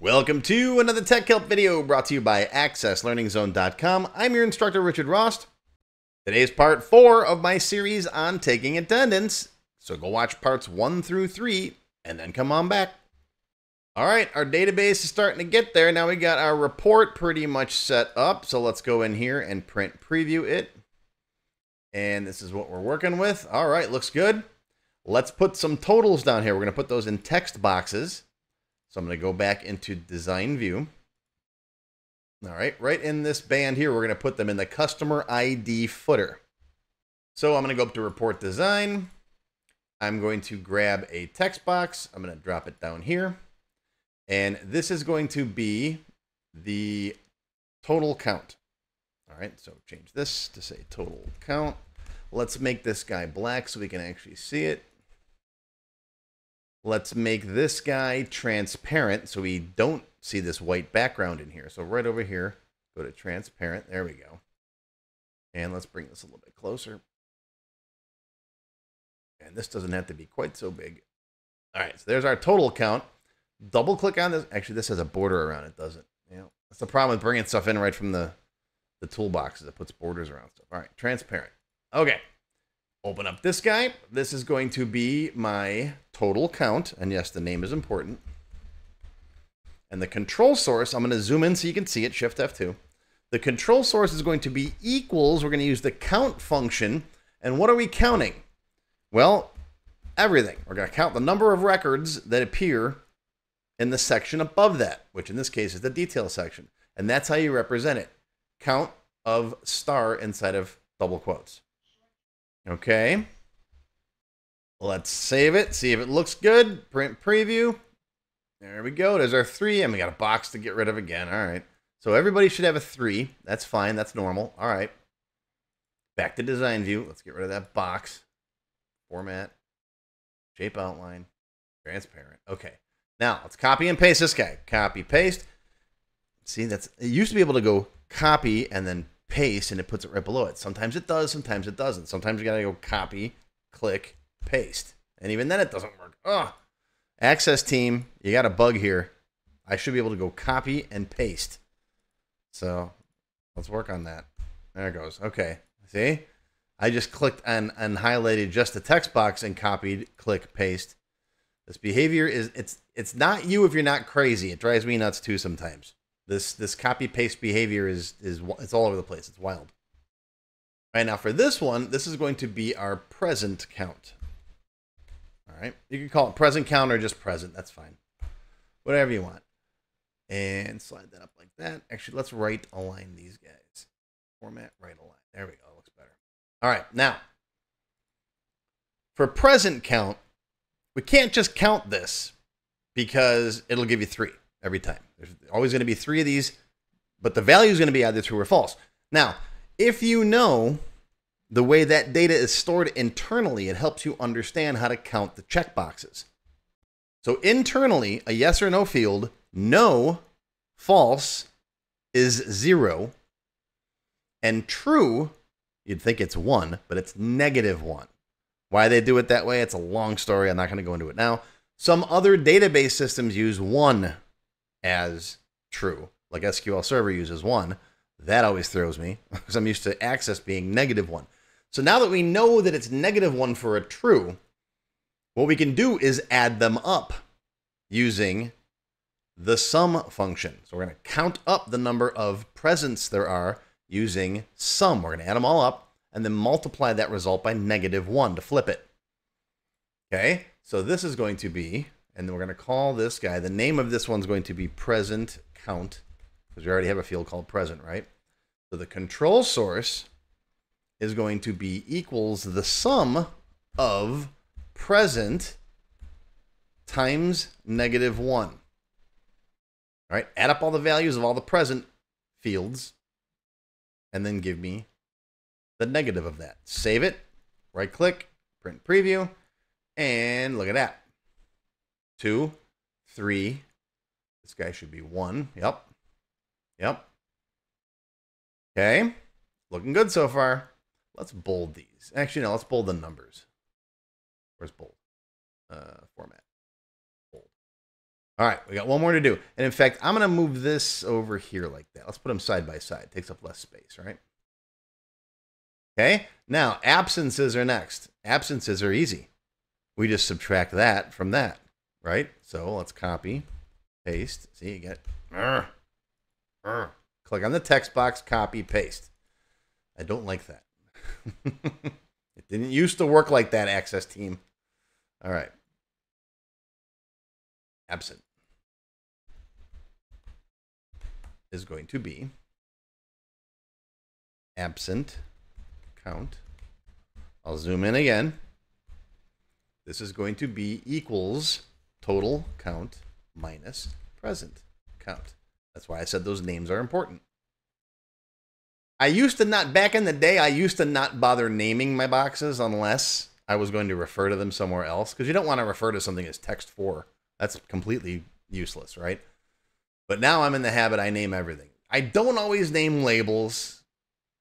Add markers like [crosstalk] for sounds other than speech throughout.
Welcome to another Tech Help video brought to you by AccessLearningZone.com. I'm your instructor, Richard Rost. Today's part four of my series on taking attendance. So go watch parts one through three and then come on back. All right, our database is starting to get there. Now we got our report pretty much set up. So let's go in here and print preview it. And this is what we're working with. All right, looks good. Let's put some totals down here. We're going to put those in text boxes. So I'm going to go back into design view. All right, right in this band here, we're going to put them in the customer ID footer. So I'm going to go up to report design. I'm going to grab a text box. I'm going to drop it down here. And this is going to be the total count. All right, so change this to say total count. Let's make this guy black so we can actually see it. Let's make this guy transparent so we don't see this white background in here. So right over here, go to transparent. There we go. And let's bring this a little bit closer. And this doesn't have to be quite so big. All right, so there's our total count. Double click on this. Actually, this has a border around it, doesn't it? That's the problem with bringing stuff in right from the, the toolboxes. It puts borders around stuff. All right, transparent. Okay open up this guy. This is going to be my total count. And yes, the name is important. And the control source, I'm going to zoom in so you can see it, Shift F2. The control source is going to be equals. We're going to use the count function. And what are we counting? Well, everything. We're going to count the number of records that appear in the section above that, which in this case is the detail section. And that's how you represent it. Count of star inside of double quotes. Okay. Let's save it, see if it looks good. Print preview. There we go. There's our three, and we got a box to get rid of again. All right. So everybody should have a three. That's fine. That's normal. All right. Back to design view. Let's get rid of that box. Format. Shape outline. Transparent. Okay. Now let's copy and paste this guy. Copy, paste. See, that's it used to be able to go copy and then paste and it puts it right below it. Sometimes it does, sometimes it doesn't. Sometimes you gotta go copy, click, paste. And even then it doesn't work. Ugh. Access team, you got a bug here. I should be able to go copy and paste. So let's work on that. There it goes. Okay. See? I just clicked and, and highlighted just the text box and copied, click, paste. This behavior is it's it's not you if you're not crazy. It drives me nuts too sometimes. This this copy paste behavior is is it's all over the place. It's wild. All right, now for this one, this is going to be our present count. All right, you can call it present count or just present. That's fine. Whatever you want. And slide that up like that. Actually, let's right align these guys. Format right align. There we go. Looks better. All right, now for present count, we can't just count this because it'll give you three every time. There's always going to be three of these, but the value is going to be either true or false. Now, if you know the way that data is stored internally, it helps you understand how to count the checkboxes. So internally, a yes or no field, no, false, is zero, and true, you'd think it's one, but it's negative one. Why they do it that way, it's a long story. I'm not going to go into it now. Some other database systems use one as true, like SQL Server uses one. That always throws me [laughs] because I'm used to access being negative one. So now that we know that it's negative one for a true, what we can do is add them up using the sum function. So we're going to count up the number of presents there are using sum. We're going to add them all up and then multiply that result by negative 1 to flip it. Okay, so this is going to be and then we're going to call this guy, the name of this one's going to be present count, because we already have a field called present, right? So the control source is going to be equals the sum of present times negative 1. All right, add up all the values of all the present fields, and then give me the negative of that. Save it, right click, print preview, and look at that two, three. This guy should be one. Yep. Yep. Okay. Looking good so far. Let's bold these. Actually, no, let's bold the numbers. Where's bold? Uh, format. Bold. All right, we got one more to do. And in fact, I'm going to move this over here like that. Let's put them side by side. Takes up less space, right? Okay, now absences are next. Absences are easy. We just subtract that from that, right? So let's copy, paste. See, you get, uh, uh. click on the text box, copy, paste. I don't like that. [laughs] it didn't used to work like that, Access team. All right. Absent is going to be absent count. I'll zoom in again. This is going to be equals total count minus present count. That's why I said those names are important. I used to not, back in the day, I used to not bother naming my boxes unless I was going to refer to them somewhere else because you don't want to refer to something as text 4. That's completely useless, right? But now I'm in the habit I name everything. I don't always name labels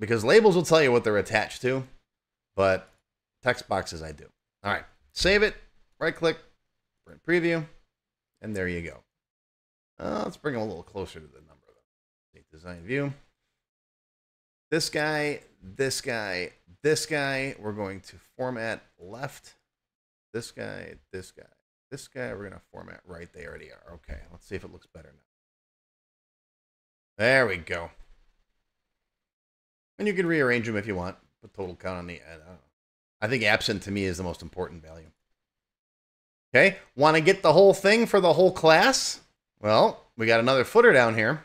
because labels will tell you what they're attached to, but text boxes I do. All right, save it, right click, print preview, and there you go. Uh, let's bring them a little closer to the number. Design view this guy, this guy, this guy, we're going to format left. This guy, this guy, this guy, we're going to format right. They already are. Okay, let's see if it looks better now. There we go. And you can rearrange them if you want. Put total count on the. I, I think absent to me is the most important value. Okay, want to get the whole thing for the whole class? Well, we got another footer down here.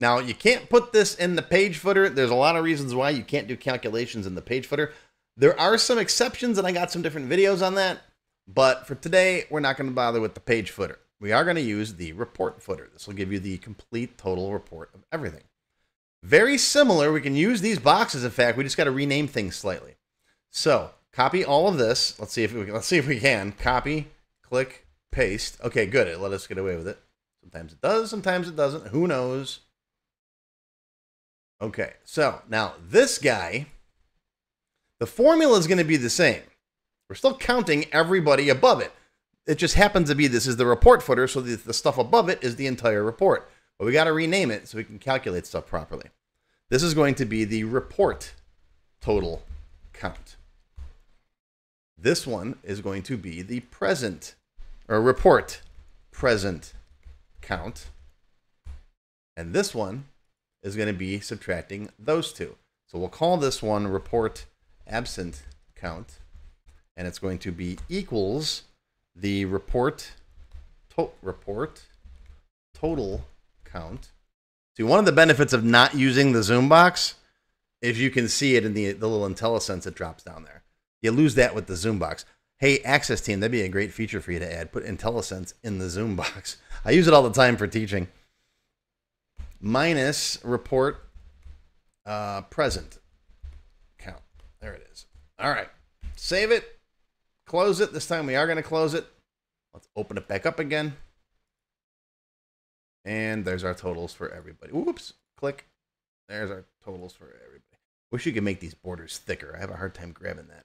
Now, you can't put this in the page footer. There's a lot of reasons why you can't do calculations in the page footer. There are some exceptions, and I got some different videos on that. But for today, we're not going to bother with the page footer. We are going to use the report footer. This will give you the complete total report of everything. Very similar. We can use these boxes. In fact, we just got to rename things slightly. So copy all of this. Let's see if we let's see if we can copy, click, paste. Okay, good. It let us get away with it. Sometimes it does. Sometimes it doesn't. Who knows? Okay, so now this guy, the formula is going to be the same. We're still counting everybody above it. It just happens to be this is the report footer, so the, the stuff above it is the entire report. But we got to rename it so we can calculate stuff properly. This is going to be the report total count. This one is going to be the present or report present count. And this one is going to be subtracting those two. So we'll call this one report absent count, and it's going to be equals the report to report total count. See, one of the benefits of not using the zoom box is you can see it in the, the little IntelliSense that drops down there. You lose that with the zoom box. Hey, Access Team, that'd be a great feature for you to add. Put IntelliSense in the zoom [laughs] box. I use it all the time for teaching minus report uh, present count. There it is. All right. Save it. Close it. This time we are going to close it. Let's open it back up again. And there's our totals for everybody. Whoops. Click. There's our totals for everybody. Wish you could make these borders thicker. I have a hard time grabbing that.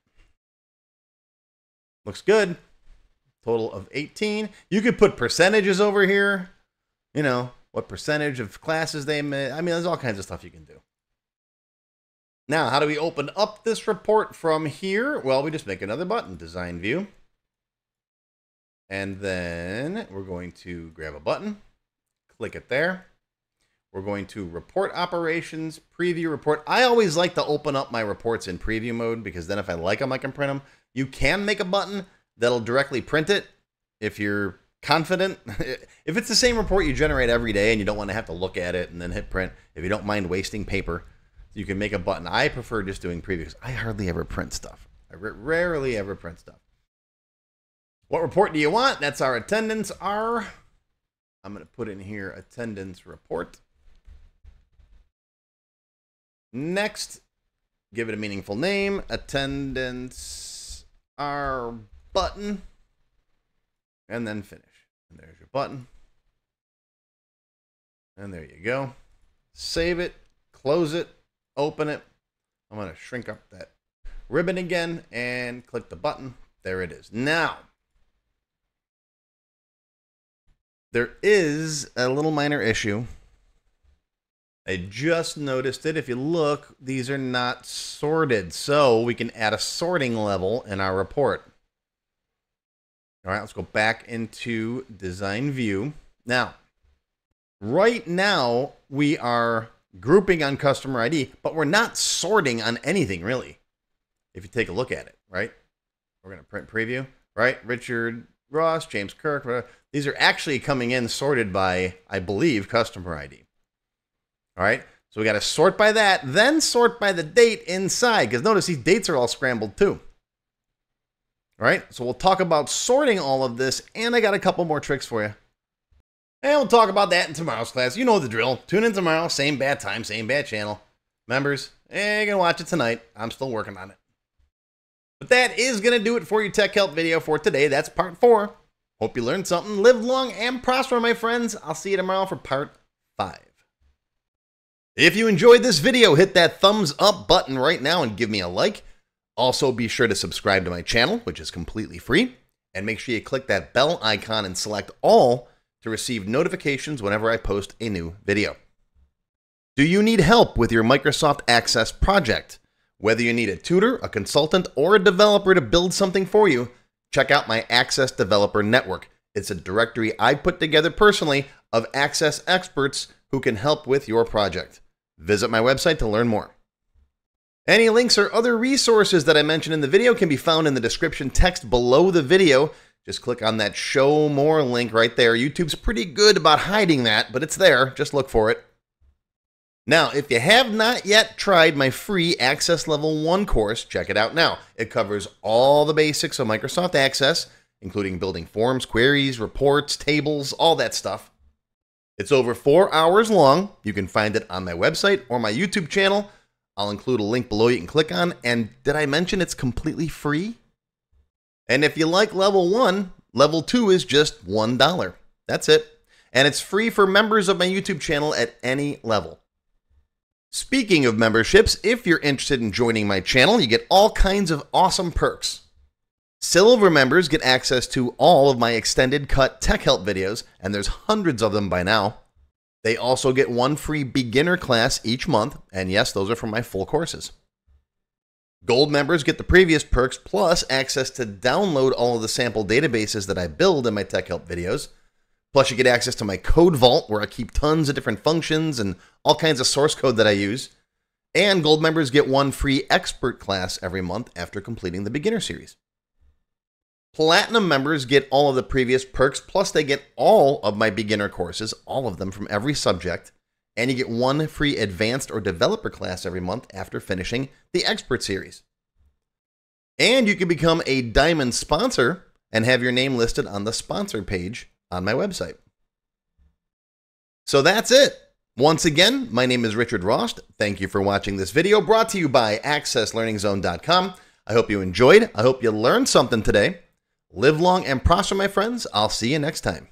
Looks good. Total of 18. You could put percentages over here. You know, what percentage of classes they made. I mean, there's all kinds of stuff you can do. Now, how do we open up this report from here? Well, we just make another button, Design View. And then we're going to grab a button, click it there. We're going to report operations, preview report. I always like to open up my reports in preview mode because then if I like them, I can print them. You can make a button that'll directly print it if you're confident. [laughs] if it's the same report you generate every day and you don't want to have to look at it and then hit print, if you don't mind wasting paper, you can make a button. I prefer just doing previews. I hardly ever print stuff. I rarely ever print stuff. What report do you want? That's our attendance R. I'm going to put in here attendance report. Next, give it a meaningful name. Attendance R button. And then finish. And there's your button. And there you go. Save it, close it, open it. I'm going to shrink up that ribbon again and click the button. There it is. Now, there is a little minor issue. I just noticed it. If you look, these are not sorted. So we can add a sorting level in our report. All right, let's go back into design view. Now, right now, we are grouping on customer ID, but we're not sorting on anything really. If you take a look at it, right? We're going to print preview, right? Richard Rost, James Kirk, whatever. these are actually coming in sorted by, I believe, customer ID. All right, so we got to sort by that, then sort by the date inside, because notice these dates are all scrambled too. All right, so we'll talk about sorting all of this, and I got a couple more tricks for you. And we'll talk about that in tomorrow's class. You know the drill. Tune in tomorrow, same bad time, same bad channel. Members, eh, you can watch it tonight. I'm still working on it. But that is going to do it for your tech help video for today. That's part four. Hope you learned something. Live long and prosper, my friends. I'll see you tomorrow for part five. If you enjoyed this video, hit that thumbs up button right now and give me a like. Also, be sure to subscribe to my channel, which is completely free. And make sure you click that bell icon and select all to receive notifications whenever I post a new video. Do you need help with your Microsoft Access project? Whether you need a tutor, a consultant, or a developer to build something for you, check out my Access Developer Network. It's a directory I put together personally of Access experts who can help with your project. Visit my website to learn more. Any links or other resources that I mentioned in the video can be found in the description text below the video. Just click on that show more link right there. YouTube's pretty good about hiding that, but it's there. Just look for it. Now, if you have not yet tried my free Access Level 1 course, check it out now. It covers all the basics of Microsoft Access, including building forms, queries, reports, tables, all that stuff. It's over four hours long. You can find it on my website or my YouTube channel. I'll include a link below you can click on. And did I mention it's completely free? And if you like level one, level two is just $1. That's it. And it's free for members of my YouTube channel at any level. Speaking of memberships, if you're interested in joining my channel, you get all kinds of awesome perks. Silver members get access to all of my extended cut tech help videos, and there's hundreds of them by now. They also get one free beginner class each month, and yes, those are for my full courses. Gold members get the previous perks plus access to download all of the sample databases that I build in my tech help videos. Plus, you get access to my code vault where I keep tons of different functions and all kinds of source code that I use. And gold members get one free expert class every month after completing the beginner series. Platinum members get all of the previous perks, plus they get all of my beginner courses, all of them from every subject, and you get one free advanced or developer class every month after finishing the expert series. And you can become a diamond sponsor and have your name listed on the sponsor page on my website. So that's it. Once again, my name is Richard Rost. Thank you for watching this video brought to you by AccessLearningZone.com. I hope you enjoyed. I hope you learned something today. Live long and prosper, my friends. I'll see you next time.